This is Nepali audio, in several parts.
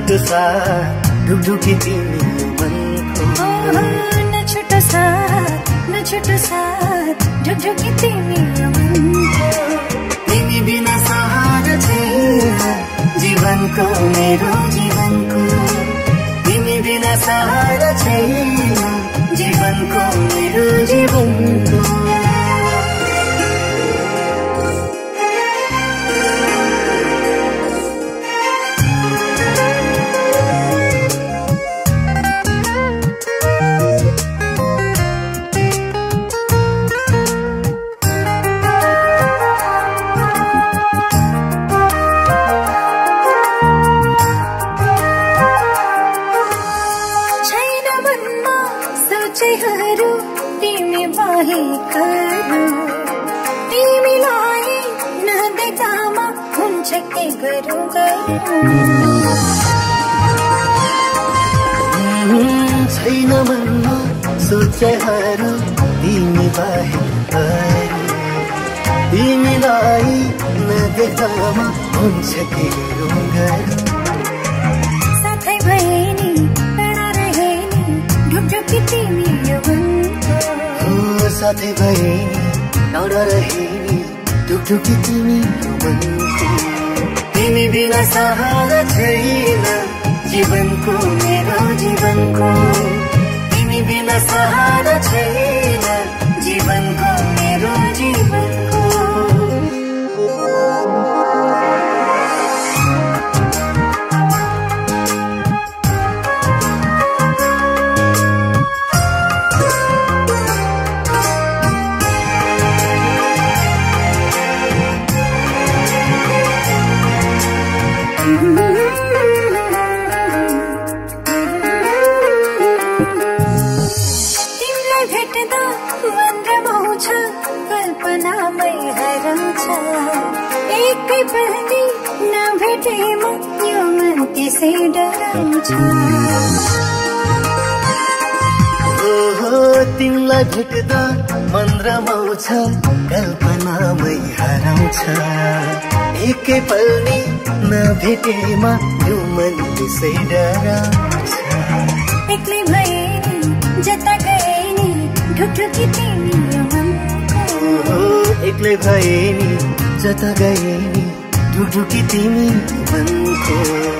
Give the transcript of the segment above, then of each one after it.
नछुटो साथ ढुकढुकी तिमी मनको। ओहो, न छुटो साथ न छुटो साथ ढुकढुकी तिमी मनको। तिमी बिना सहारा छैन जीवनको मेरो जीवनको। तिमी बिना सहारा छैन जीवनको मेरो जीवनको। सोचेहरू तिमी बाहेकहरू तिमीलाई नदेखामा हुन्छ के गरौँ छैन मनमा सोचेहरू तिमी बाहेक। तिमीलाई नदेखामा हुन्छ के गरौँ। साथै भए टाढा रहे नि टुकटुकी तिमी तिमी बिना सहारा छैन जीवनको मेरो जीवनको। तिमी बिना सहारा छैन। तिमीलाई भेट्दा मन रमाउँछ कल्पनामै हराउँछ एकै पनि नभेट भेटेमा यो मन त्यसै डराउँछ। तिमीलाई भेट्दा मन रमाउँछ कल्पनामै हराउँछ। एकै पल नि नभेटेमा यो मन त्यसै डराउँछ। एक्लै भए जता गए नि ढुकढुकी तिमी एक्लै भए नि जता गए नि ढुकढुकी तिमी मनको।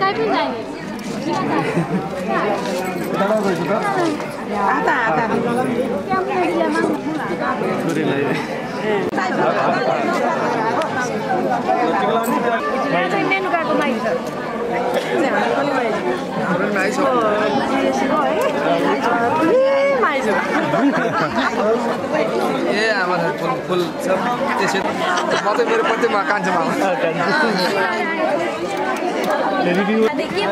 काय पण नाही ए आमा फुल फुल छ। त्यसै म चाहिँ मेरो प्रतिमा कान्छो मामा देखिए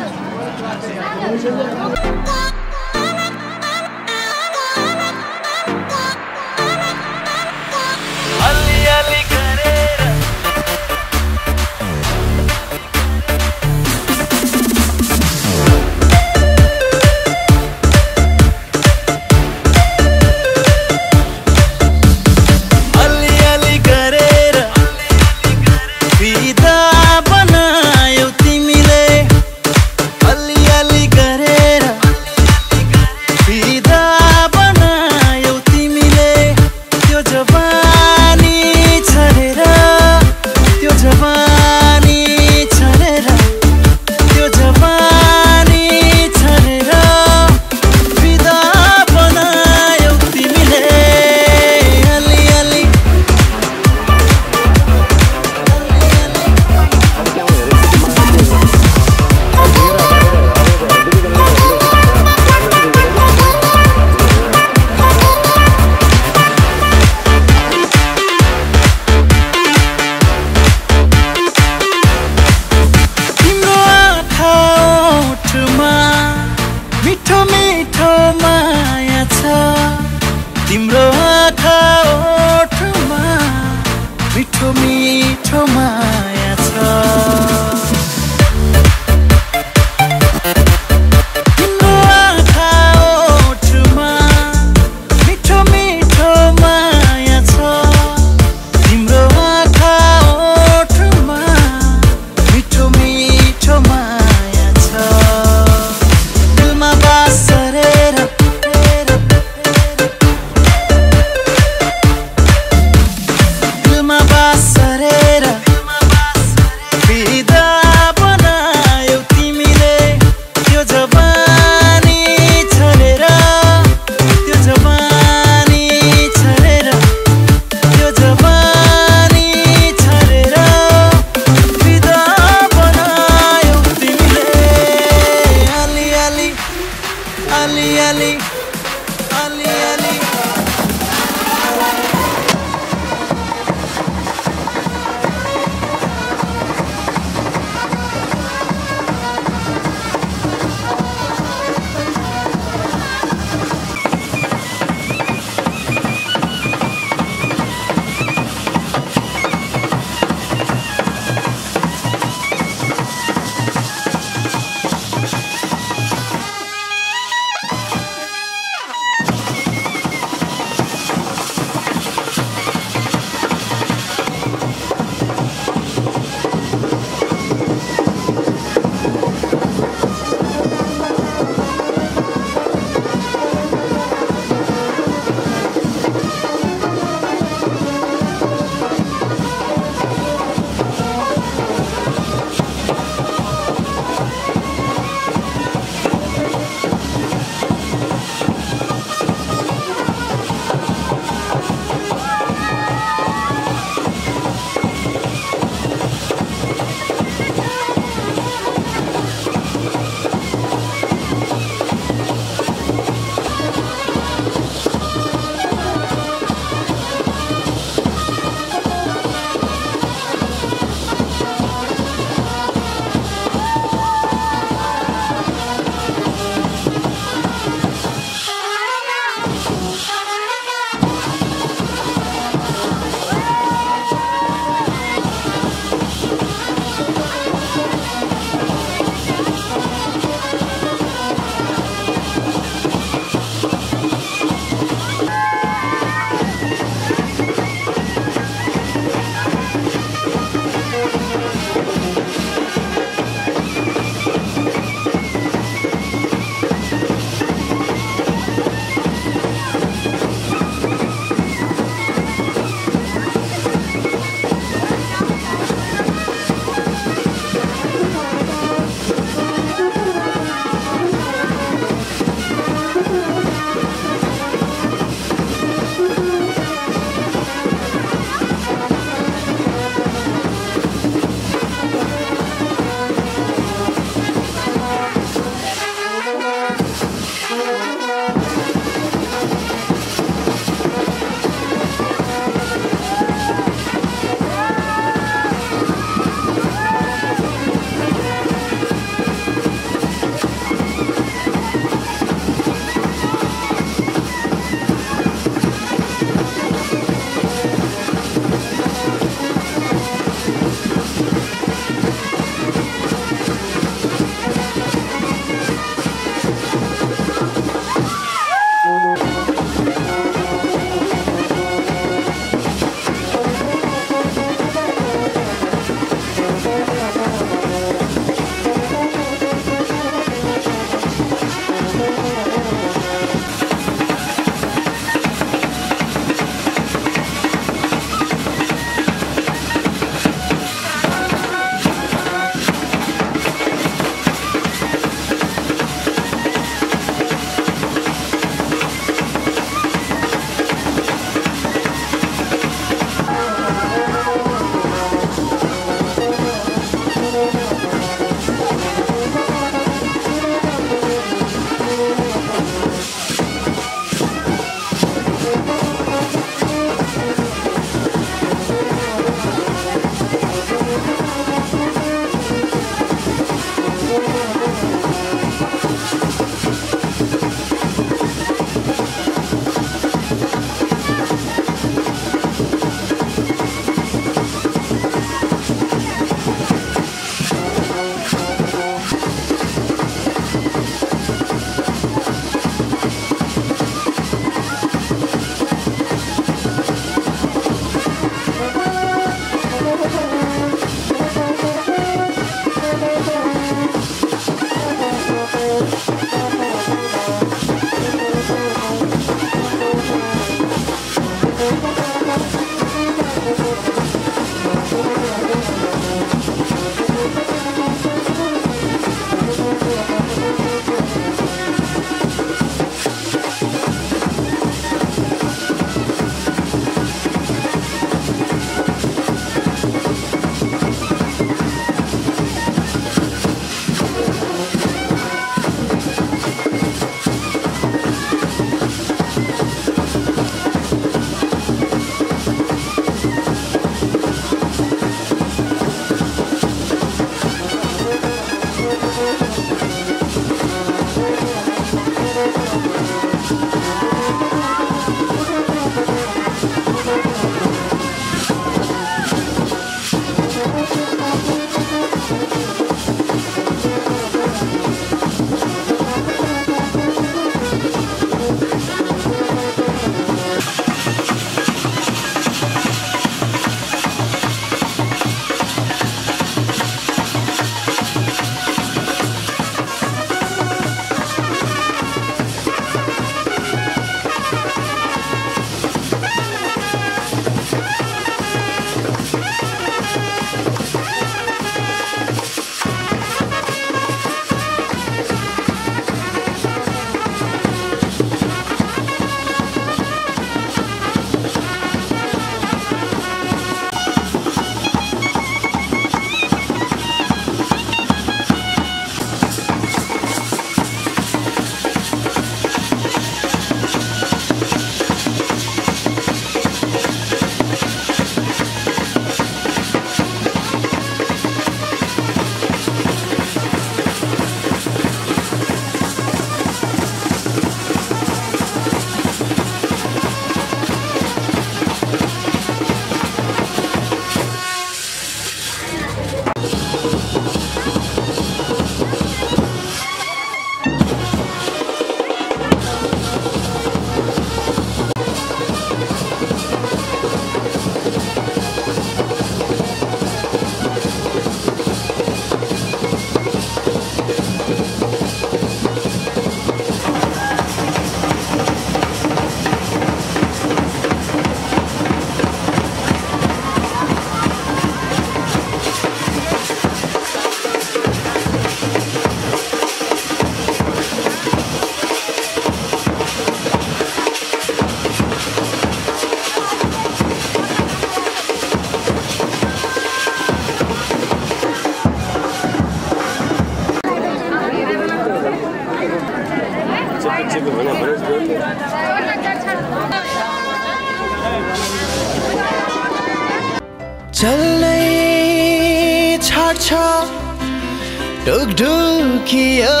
ढुकढुकियो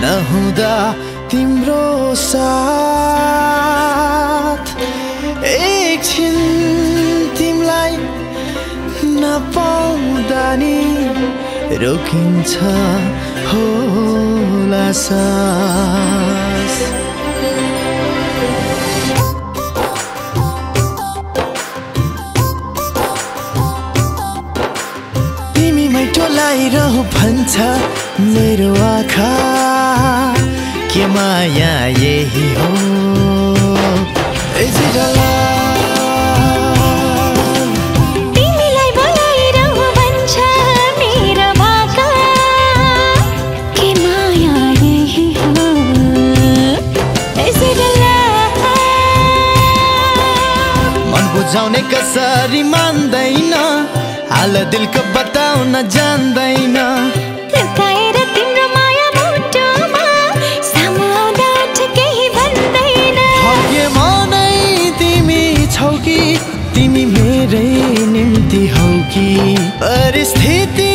नहुँदा तिम्रो साथ। एकछिन तिमीलाई नपाउँदा नि रोकिन्छ होला सास तिमीमै टोलाइरह भन्छ मेरो आँखा। के माया यही हो? बोलाइरहँ? मन बुझाउने कसरी मान्दैन। हाल दिलको बताउन जान्दैन। तिमी मेरै निम्ति हौ कि? परिस्थिति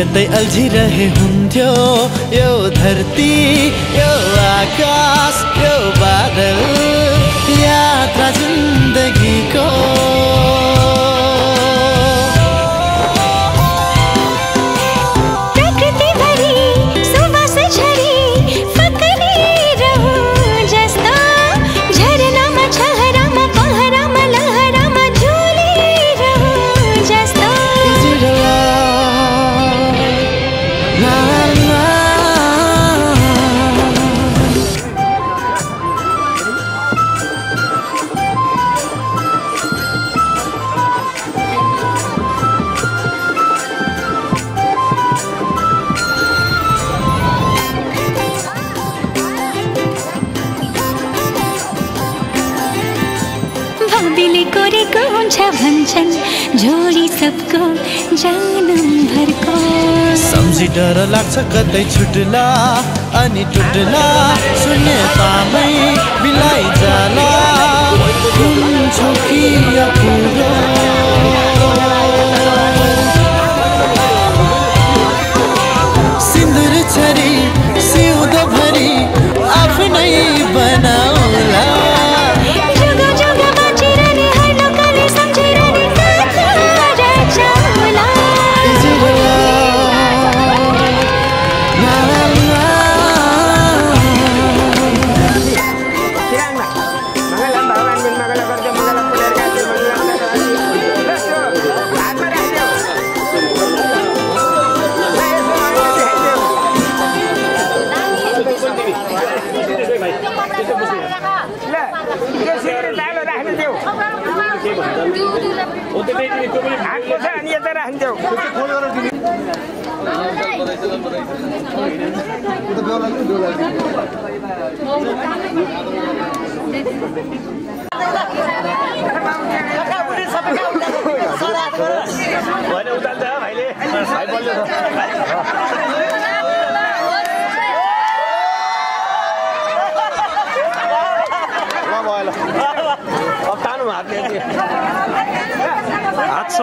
कतै अल्झिरहे हुन्थ्यो। यो धरती यो आकाश यो बादल। डर लाग्छ कतै छुट्ला अनि टुट्ला। शून्यतामै बिलाइ जाला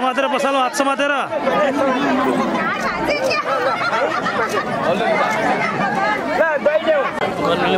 समातेर बसालो हात समातेर। गर्नुले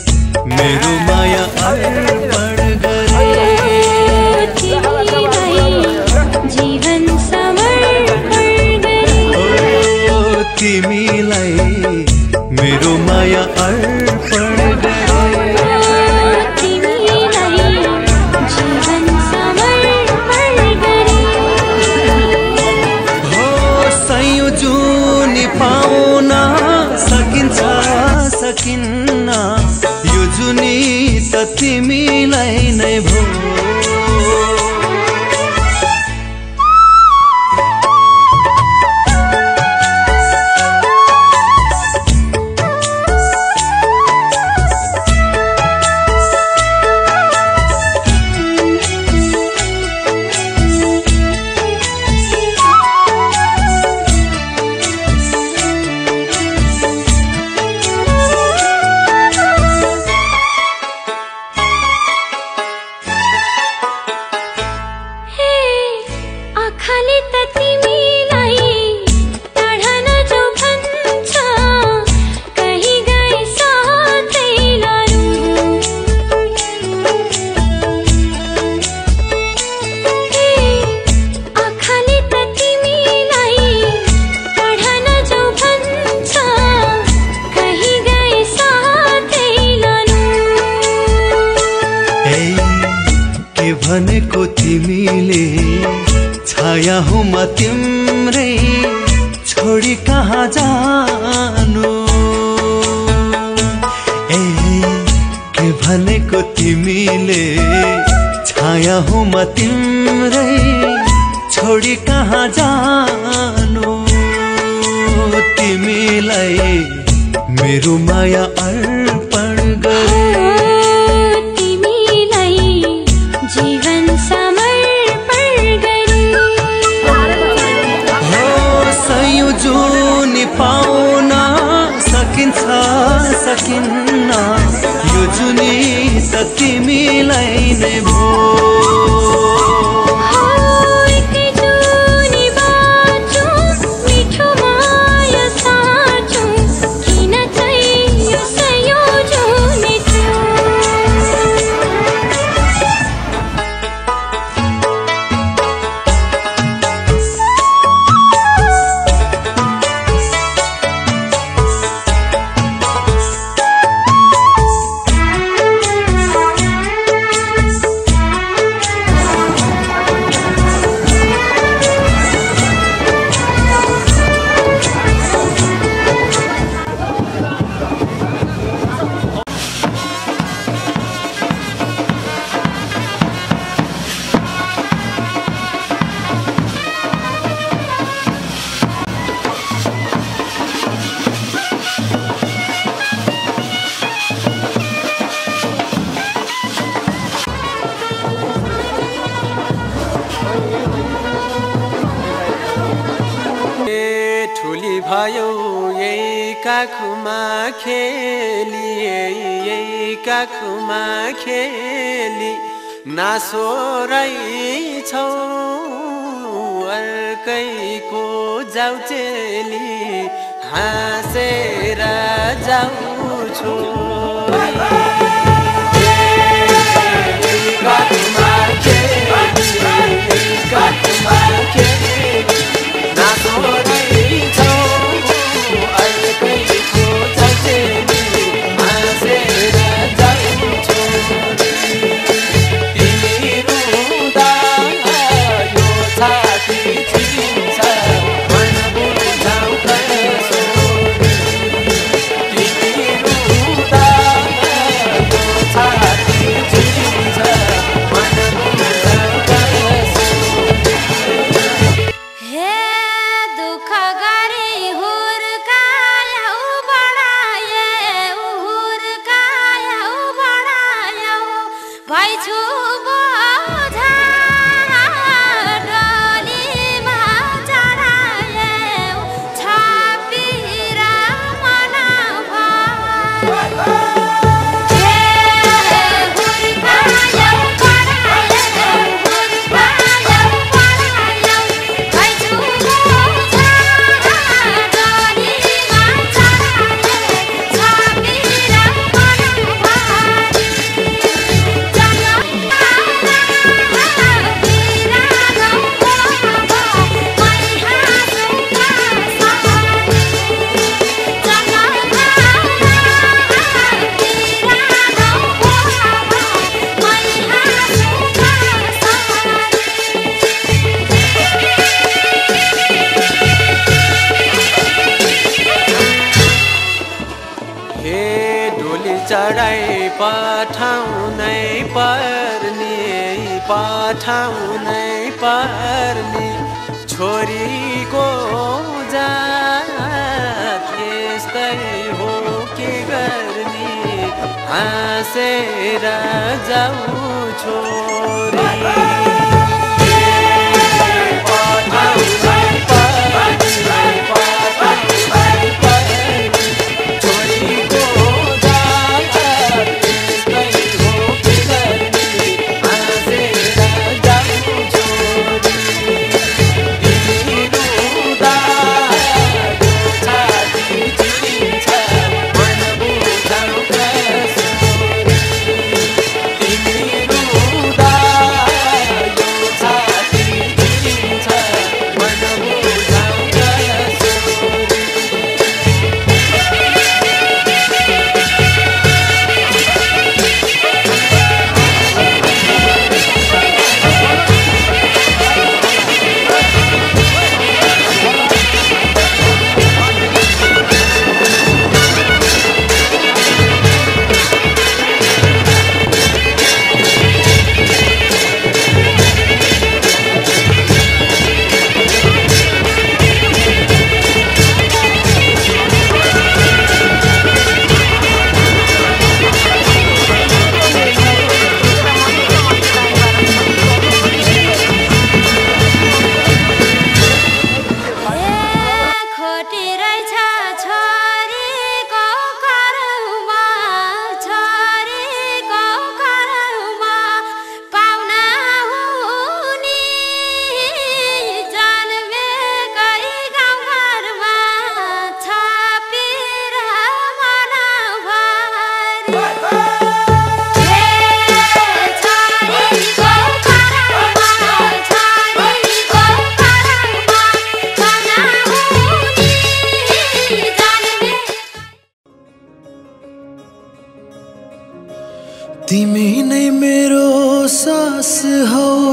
मेरो माया अर्पण गरे जीवन समर्पण गरे तिमीलाई मेरो माया अर्पण छाया हुँ म तिम्रै छोडी कहाँ जानु? तिमीलाई मेरो माया अर्पण गरे। पाउन सकिन्छ सकिन्न। यो जुनी त तिमीलाई नै भो खेली नासो छौ अर्कैको जाउ चेली। हाँसेर जाउ छोरी काखुमा खेली काखुमा पठाउनै पर्ने छोरीको जात यस्तै हो के गर्ने? हाँसेर जाऊ छोरी। 时候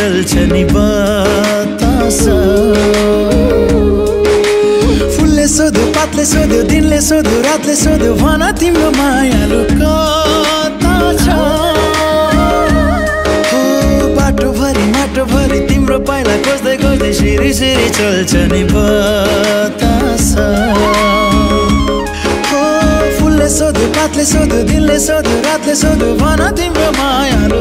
चल्छ नि बतास। फुलले सोध्यो पातले सोध्यो दिनले सोध्यो रातले सोध्यो भन तिम्रो मायालु कता छ बाटोभरि माटोभरि तिम्रो पाइला खोज्दै खोज्दै सिरी सिरी चल्छ नि बतास। सोध्यो पातले सोध्यो दिनले सोध्यो रातले सोध्यो भन तिम्रो मायालु